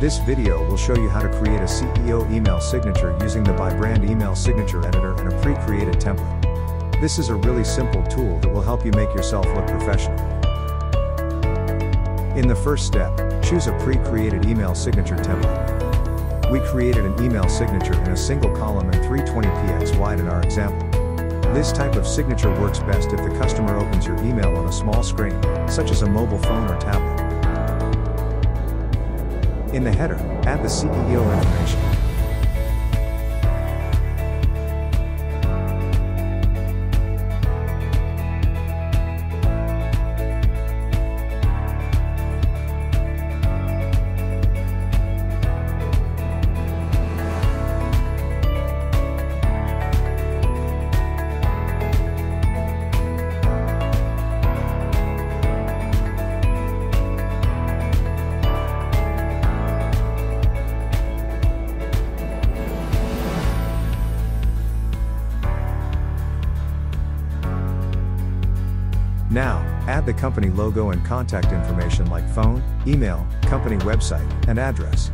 This video will show you how to create a CEO email signature using the ByBrand email signature editor and a pre-created template. This is a really simple tool that will help you make yourself look professional. In the first step, choose a pre-created email signature template. We created an email signature in a single column and 320px wide in our example. This type of signature works best if the customer opens your email on a small screen, such as a mobile phone or tablet. In the header, add the CEO information. Now, add the company logo and contact information like phone, email, company website, and address.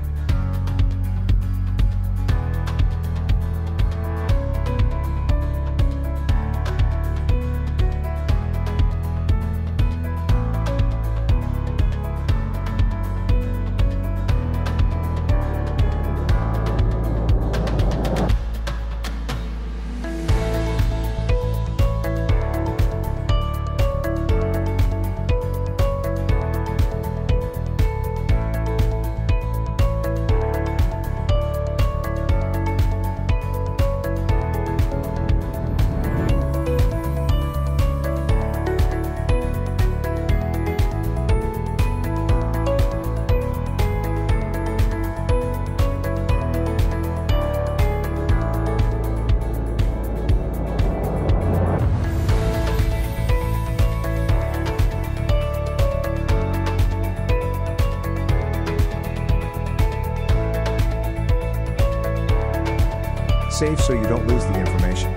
Save so you don't lose the information.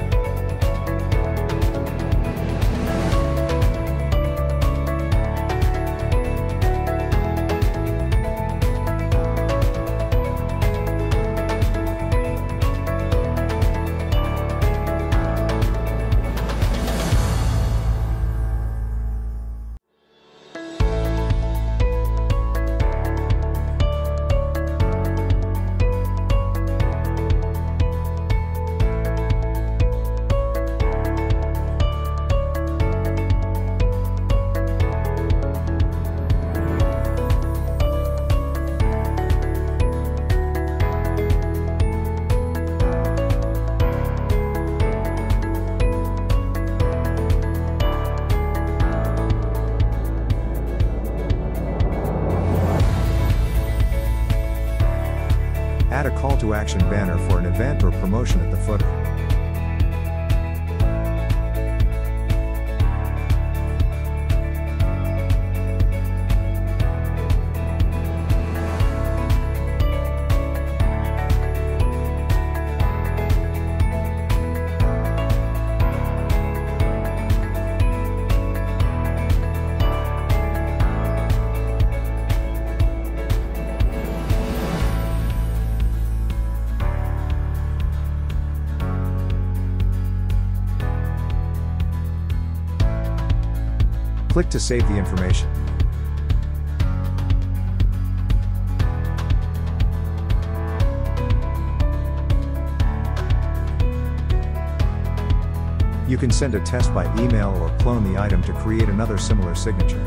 Add a call to action banner for an event or promotion at the footer. Click to save the information. You can send a test by email or clone the item to create another similar signature.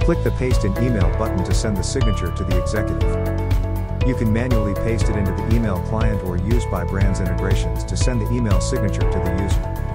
Click the Paste in Email button to send the signature to the executive. You can manually paste it into the email client or use Bybrand's integrations to send the email signature to the user.